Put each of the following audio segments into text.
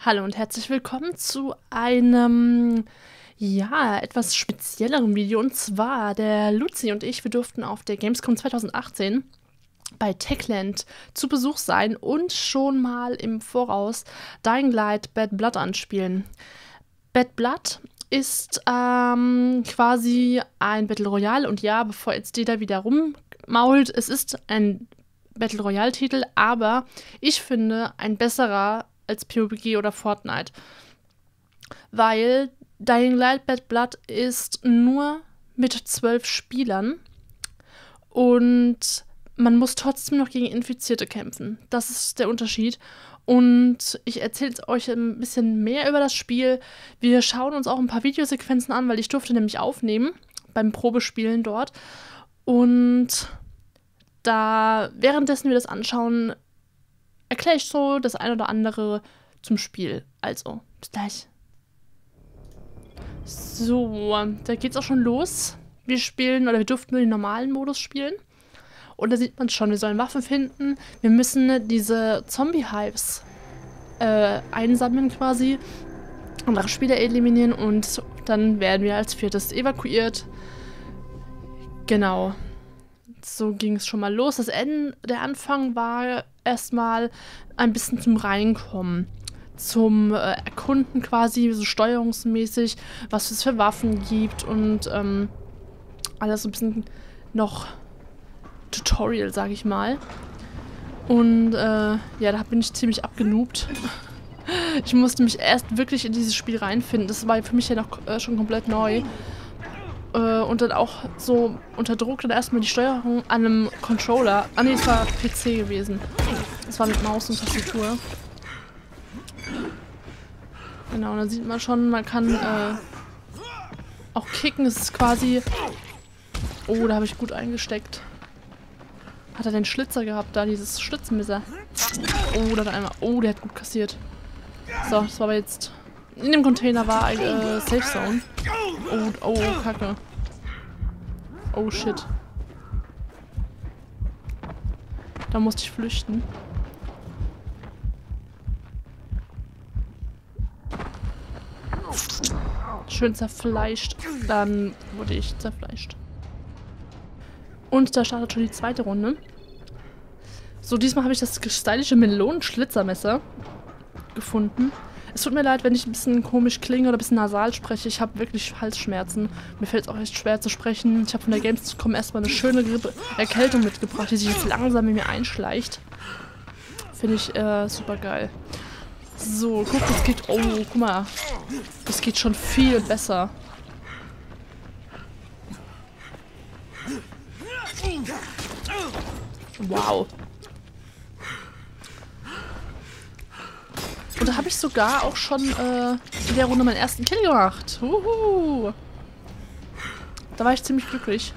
Hallo und herzlich willkommen zu einem, ja, etwas spezielleren Video. Und zwar, der Luzi und ich, wir durften auf der Gamescom 2018 bei Techland zu Besuch sein und schon mal im Voraus Dying Light Bad Blood anspielen. Bad Blood ist ähm, quasi ein Battle Royale und ja, bevor jetzt jeder wieder rummault, es ist ein Battle Royale Titel, aber ich finde ein besserer als PUBG oder Fortnite. Weil Dying Light Bad Blood ist nur mit zwölf Spielern und man muss trotzdem noch gegen Infizierte kämpfen. Das ist der Unterschied. Und ich erzähle euch ein bisschen mehr über das Spiel. Wir schauen uns auch ein paar Videosequenzen an, weil ich durfte nämlich aufnehmen beim Probespielen dort. Und da währenddessen wir das anschauen, erkläre ich so das ein oder andere zum Spiel. Also, bis gleich. So, da geht's auch schon los. Wir spielen, oder wir durften nur den normalen Modus spielen. Und da sieht man schon, wir sollen Waffen finden. Wir müssen diese Zombie-Hives äh, einsammeln quasi. Andere Spieler eliminieren und dann werden wir als viertes evakuiert. Genau. So ging es schon mal los. Das Ende, der Anfang war erstmal ein bisschen zum Reinkommen. Zum äh, Erkunden quasi, so steuerungsmäßig, was es für Waffen gibt und ähm, alles so ein bisschen noch Tutorial, sag ich mal. Und äh, ja, da bin ich ziemlich abgenoobt. Ich musste mich erst wirklich in dieses Spiel reinfinden. Das war für mich ja noch äh, schon komplett neu. Äh, und dann auch so unter Druck dann erstmal die Steuerung an einem Controller. Ah ne, es war PC gewesen. Das war mit Maus und Tastatur. Genau, und dann sieht man schon, man kann äh, auch kicken. Es ist quasi... Oh, da habe ich gut eingesteckt. Hat er den Schlitzer gehabt, da dieses Schlitzmesser. Oh, da hat einmal... Oh, der hat gut kassiert. So, das war aber jetzt... In dem Container war ein äh, Safe Zone. Oh, oh, kacke. Oh, shit. Da musste ich flüchten. Schön zerfleischt. Dann wurde ich zerfleischt. Und da startet schon die zweite Runde. So, diesmal habe ich das stylische Melonenschlitzermesser gefunden. Es tut mir leid, wenn ich ein bisschen komisch klinge oder ein bisschen nasal spreche. Ich habe wirklich Halsschmerzen. Mir fällt es auch echt schwer zu sprechen. Ich habe von der Gamescom erstmal eine schöne Grippe Erkältung mitgebracht, die sich jetzt langsam in mir einschleicht. Finde ich äh, super geil. So, guck, das geht... Oh, guck mal. Das geht schon viel besser. Wow. Da habe ich sogar auch schon äh, in der Runde meinen ersten Kill gemacht. Uhu. Da war ich ziemlich glücklich.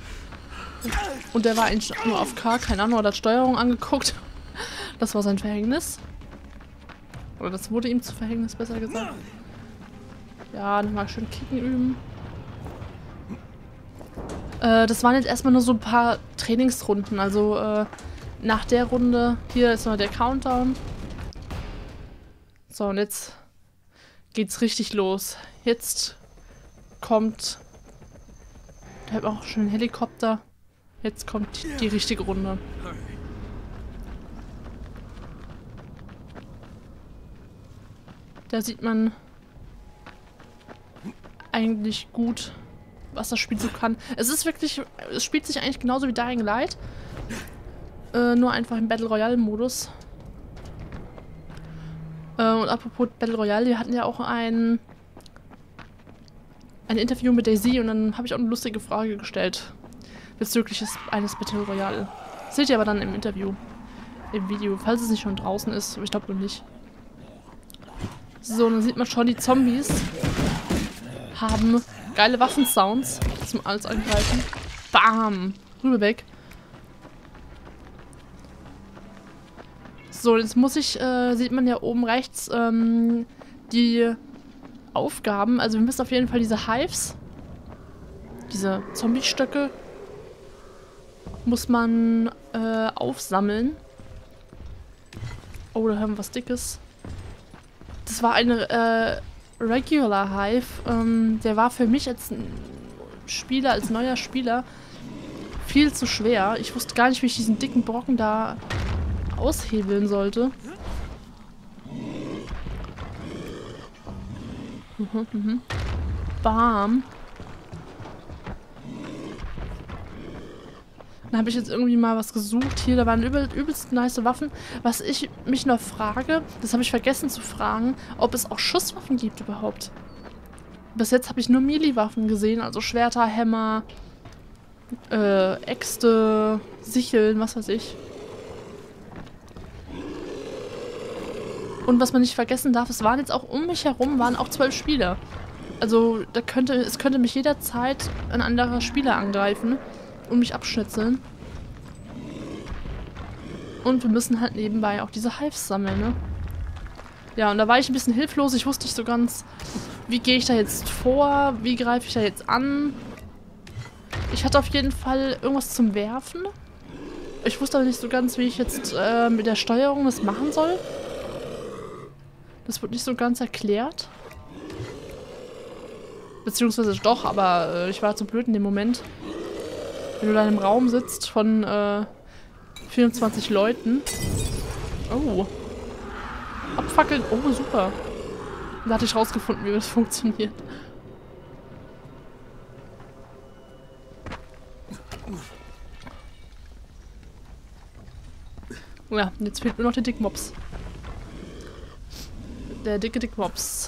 Und der war eigentlich nur auf K, keine Ahnung, hat Steuerung angeguckt. Das war sein Verhängnis. Oder das wurde ihm zu Verhängnis, besser gesagt. Ja, nochmal schön Kicken üben. Äh, das waren jetzt erstmal nur so ein paar Trainingsrunden. Also äh, nach der Runde, hier ist noch der Countdown. So, und jetzt geht's richtig los. Jetzt kommt... Da hat auch schon einen Helikopter. Jetzt kommt die, die richtige Runde. Da sieht man eigentlich gut, was das Spiel so kann. Es ist wirklich, es spielt sich eigentlich genauso wie Dying Light. Äh, nur einfach im Battle Royale Modus. Apropos Battle Royale, wir hatten ja auch ein, ein Interview mit Daisy und dann habe ich auch eine lustige Frage gestellt. Bezüglich eines Battle Royale. seht ihr aber dann im Interview. Im Video, falls es nicht schon draußen ist. Aber ich glaube nicht. So, dann sieht man schon, die Zombies haben geile Waffensounds zum alles angreifen. Bam! Rüber weg. So, jetzt muss ich, äh, sieht man ja oben rechts, ähm, die Aufgaben. Also wir müssen auf jeden Fall diese Hives, diese Zombie-Stöcke, muss man äh, aufsammeln. Oh, da haben wir was Dickes. das war eine äh, Regular Hive. Ähm, der war für mich als Spieler, als neuer Spieler viel zu schwer. Ich wusste gar nicht, wie ich diesen dicken Brocken da aushebeln sollte. Mhm, mhm. Bam. Dann habe ich jetzt irgendwie mal was gesucht. Hier, da waren übel, übelst nice Waffen. Was ich mich noch frage, das habe ich vergessen zu fragen, ob es auch Schusswaffen gibt überhaupt. Bis jetzt habe ich nur Melee-Waffen gesehen, also Schwerter, Hämmer, äh, Äxte, Sicheln, was weiß ich. Und was man nicht vergessen darf, es waren jetzt auch um mich herum, waren auch zwölf Spieler. Also da könnte, es könnte mich jederzeit ein anderer Spieler angreifen und mich abschnitzeln. Und wir müssen halt nebenbei auch diese Hives sammeln, ne? Ja, und da war ich ein bisschen hilflos. Ich wusste nicht so ganz, wie gehe ich da jetzt vor? Wie greife ich da jetzt an? Ich hatte auf jeden Fall irgendwas zum Werfen. Ich wusste aber nicht so ganz, wie ich jetzt äh, mit der Steuerung das machen soll. Das wird nicht so ganz erklärt. Beziehungsweise doch, aber äh, ich war zu blöd in dem Moment. Wenn du da im Raum sitzt von äh, 24 Leuten. Oh. Abfackeln. Oh, super. Da hatte ich rausgefunden, wie das funktioniert. Ja, jetzt fehlt nur noch der Dickmops. Der dicke Dickmops.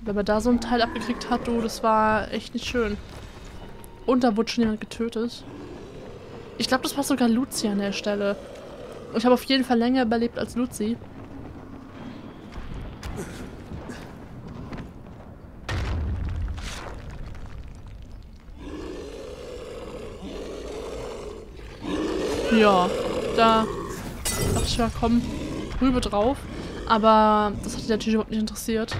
Wenn man da so ein Teil abgekriegt hat, du, das war echt nicht schön. Und da wurde schon jemand getötet. Ich glaube, das war sogar Luzi an der Stelle. Ich habe auf jeden Fall länger überlebt als Luzi. Ja, da ich mal, komm, rüber drauf. Aber das hat ihn natürlich überhaupt nicht interessiert.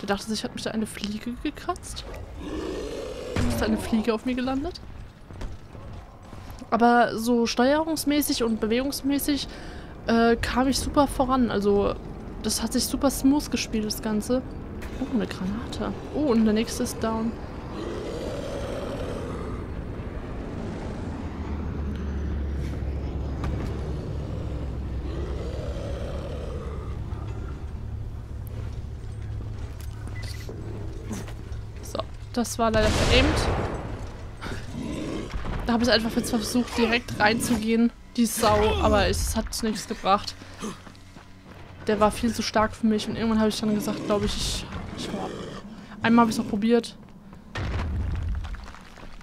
Der dachte sich, hat mich da eine Fliege gekratzt. Ist da eine Fliege auf mir gelandet? Aber so steuerungsmäßig und bewegungsmäßig äh, kam ich super voran. Also das hat sich super smooth gespielt, das Ganze. Oh, eine Granate. Oh, und der nächste ist down. Das war leider verämt. Da habe ich einfach jetzt versucht, direkt reinzugehen. Die Sau, aber es hat nichts gebracht. Der war viel zu stark für mich und irgendwann habe ich dann gesagt, glaube ich, ich, ich ab. Einmal habe ich es noch probiert.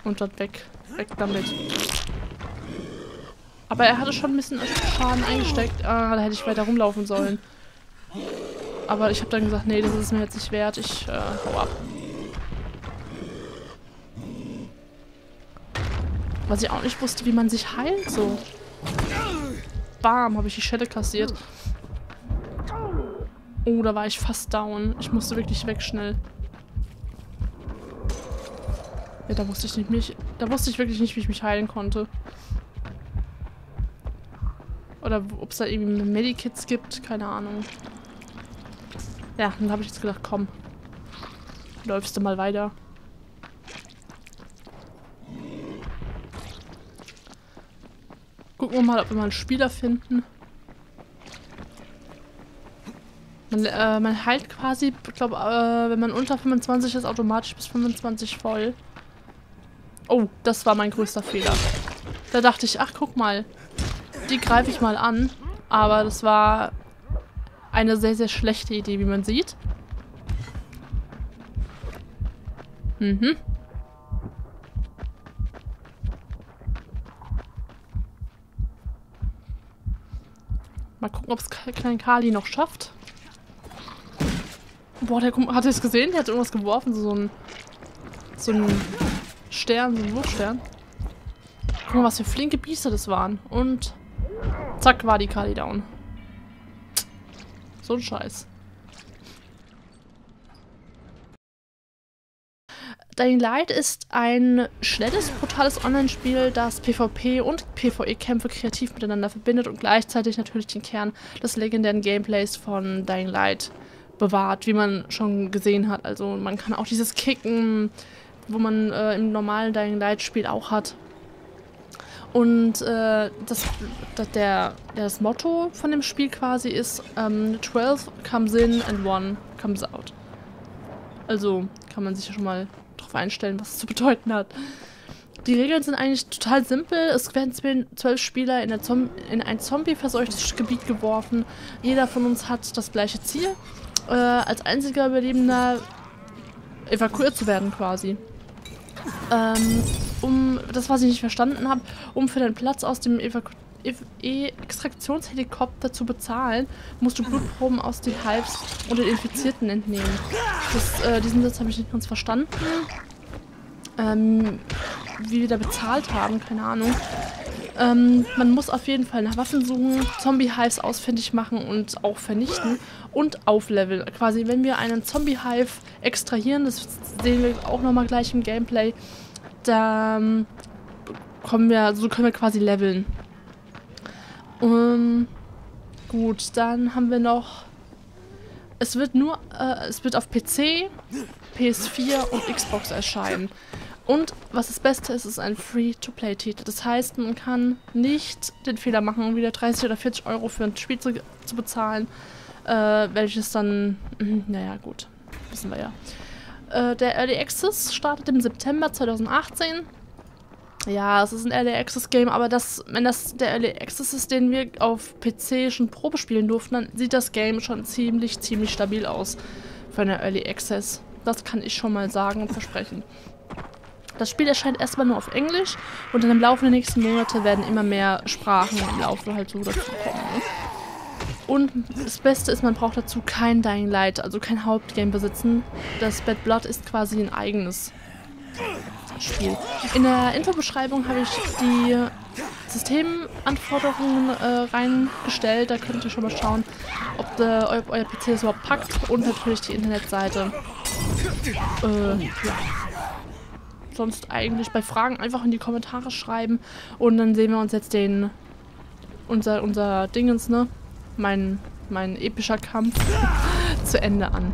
Und dann weg. Weg damit. Aber er hatte schon ein bisschen Schaden eingesteckt. Ah, da hätte ich weiter rumlaufen sollen. Aber ich habe dann gesagt, nee, das ist mir jetzt nicht wert. Ich äh, hau ab. Was ich auch nicht wusste, wie man sich heilt so. Bam, habe ich die Schelle kassiert. Oh, da war ich fast down. Ich musste wirklich weg schnell. Ja, da wusste ich nicht mich. Da wusste ich wirklich nicht, wie ich mich heilen konnte. Oder ob es da irgendwie Medikits gibt, keine Ahnung. Ja, dann habe ich jetzt gedacht, komm. Läufst du mal weiter. Gucken wir mal, ob wir mal einen Spieler finden. Man, äh, man heilt quasi, glaube, äh, wenn man unter 25 ist, automatisch bis 25 voll. Oh, das war mein größter Fehler. Da dachte ich, ach guck mal, die greife ich mal an. Aber das war eine sehr, sehr schlechte Idee, wie man sieht. Mhm. Mal gucken, ob es Klein Kali noch schafft. Boah, der hat es gesehen? Der hat irgendwas geworfen, so ein so ein Stern, so ein Wurfstern. Guck mal, was für flinke Biester das waren. Und zack, war die Kali down. So ein Scheiß. Dying Light ist ein schnelles, brutales Online-Spiel, das PvP und PvE-Kämpfe kreativ miteinander verbindet und gleichzeitig natürlich den Kern des legendären Gameplays von Dying Light bewahrt, wie man schon gesehen hat. Also man kann auch dieses Kicken, wo man äh, im normalen Dying Light-Spiel auch hat. Und äh, das, das, der, das Motto von dem Spiel quasi ist ähm, 12 comes in and one comes out. Also kann man sich ja schon mal drauf einstellen, was es zu bedeuten hat. Die Regeln sind eigentlich total simpel. Es werden zwölf Spieler in, in ein Zombie-verseuchtes Gebiet geworfen. Jeder von uns hat das gleiche Ziel. Äh, als einziger Überlebender evakuiert zu werden quasi. Ähm, um das, was ich nicht verstanden habe, um für den Platz aus dem Evaku E-Extraktionshelikopter zu bezahlen, musst du Blutproben aus den Hives und den Infizierten entnehmen. Das, äh, diesen Satz habe ich nicht ganz verstanden. Ähm, wie wir da bezahlt haben, keine Ahnung. Ähm, man muss auf jeden Fall nach Waffen suchen, Zombie-Hives ausfindig machen und auch vernichten und aufleveln. Quasi, wenn wir einen Zombie-Hive extrahieren, das sehen wir auch nochmal gleich im Gameplay, da kommen wir, so können wir quasi leveln. Um, gut, dann haben wir noch... Es wird nur, äh, es wird auf PC, PS4 und Xbox erscheinen. Und was das Beste ist, ist ein Free-to-Play-Titel. Das heißt, man kann nicht den Fehler machen, wieder 30 oder 40 Euro für ein Spiel zu, zu bezahlen, äh, welches dann, mh, naja gut, wissen wir ja. Äh, der Early Access startet im September 2018 ja, es ist ein Early Access Game, aber das, wenn das der Early Access ist, den wir auf PC schon Probe spielen durften, dann sieht das Game schon ziemlich, ziemlich stabil aus für eine Early Access. Das kann ich schon mal sagen und versprechen. Das Spiel erscheint erstmal nur auf Englisch und dann im Laufe der nächsten Monate werden immer mehr Sprachen im Laufe halt so dazu kommen. Ne? Und das Beste ist, man braucht dazu kein Dying Light, also kein Hauptgame besitzen. Das Bad Blood ist quasi ein eigenes Spiel. In der Infobeschreibung habe ich die Systemanforderungen äh, reingestellt. Da könnt ihr schon mal schauen, ob, de, euer, euer PC das überhaupt packt. Und natürlich die Internetseite. Äh, ja. Sonst eigentlich bei Fragen einfach in die Kommentare schreiben. Und dann sehen wir uns jetzt den unser, unser Dingens, ne? Mein, mein epischer Kampf zu Ende an.